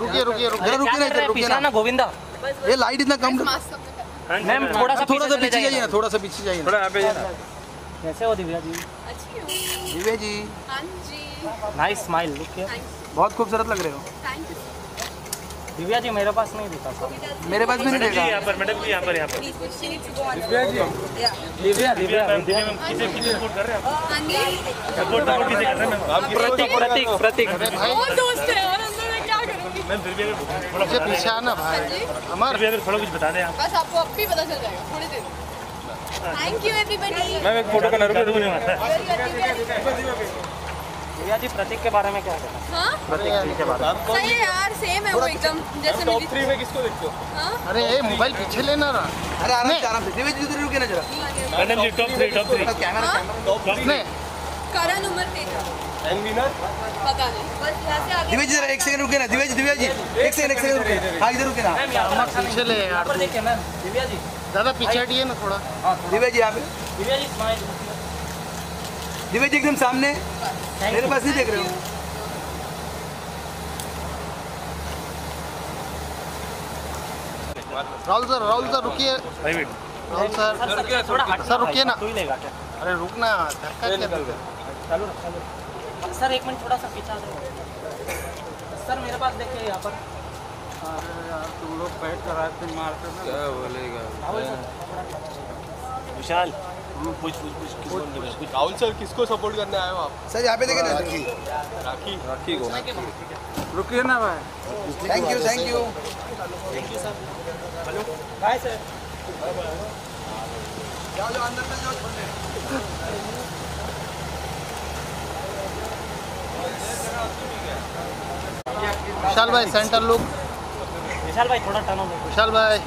रुकिए रुकिए रुकिए। रुकिए ना रुकिए ना। ना गोविंदा। ये लाइट इतना कम मैम थोड़ा सा थोड़ा सा पीछे जाइए जाइए ना थोड़ा सा पीछे जाइए थोड़ा यहाँ पे जाना कैसे हो दिव्या जी? अच्छी हो दिव्या जी। हाँ जी। Nice smile look here thank बहुत खूबसूरत लग रहे हो। थैंक यू दिव्या जी मेरे पास नहीं दिखा था। मेरे पास भी नहीं देखा। यहाँ पर मैडम जी यहाँ पर यहाँ पर। दिव्या जी। दिव्या दिव्या। मैम किसे किसे सपोर्ट कर रहे हैं हाँ जी। सपोर्ट सपोर्ट किसे कर रहे हैं मैम। प्रतीक प्रतीक प्रतीक। बहुत दोस्त है मैम फिर भी अगर थोड़ा मुझे पीछे आना हाँ। भाई। जी। अमर। भी अगर थोड़ा कुछ बता दें आप। बस आपको अब भी पता चल जाएगा थोड़ी देर थैंक यू एवरीबडी मैम एक फ़ोटो करना रुको रुको नहीं आता दिव्या जी प्रतीक के बारे में क्या कहना हाँ? प्रतीक जी के बारे में। सही है यार सेम है वो एकदम जैसे मेरी थ्री में किसको देखते हो? हाँ? अरे ए मोबाइल पीछे लेना रहा अरे आराम से आराम से दिव्या जी उधर रुकिए ना जरा। मैडम जी top three top three camera हाँ? टॉप नहीं। करण उमर तेजा। दिव्या जी जरा एक सेकंड रुकिए ना दिव्या जी दिव्या जी। एक सेकंड एक सेकंड रुकिए। हाँ इधर रुकिए ना। पीछे ले यार ऊपर देखिए मैम। दिव्या जी। ज़्यादा पीछे हटिए ना थोड़ा। दिव्या जी यहाँ पे दिव्या जी स्माइल दिव्या जी एकदम सामने। मेरे पास नहीं देख रहे हो। राहुल सर राहुल सर रुकिए। भाई wait Rahul sir. Sir sir थोड़ा सर, रुकिए ना। ही अरे रुकना धक्का क्या दे चलो चलो। सर एक मिनट थोड़ा सा पीछा दो सर मेरे पास देखिए यहाँ पर। तुम लोग बैठ कर आते मारते क्या बोलेगा? विशाल कुछ कुछ कुछ किसको नहीं कुछ राहुल सर किसको सपोर्ट करने आए हो आप? सर यहाँ पे देखे ना। राखी। राखी। को। रुकिए ना भाई। Thank you thank you bye sir जाओ जाओ अंदर में जाओ विशाल भाई सेंटर लुक विशाल भाई थोड़ा टर्न हो विशाल भाई।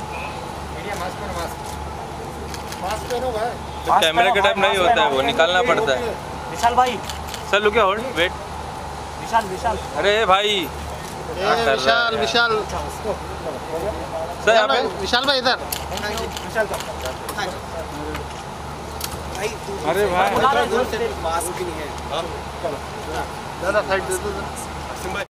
कैमरे के टाइप नहीं होता है वो निकालना पड़ता है। विशाल भाई। सर लुके होल्ड वेट विशाल विशाल। अरे भाई। विशाल विशाल। सर यहाँ पे विशाल भाई इधर। अरे भाई। बुला रहे हैं, से। दादा साइड दे दो।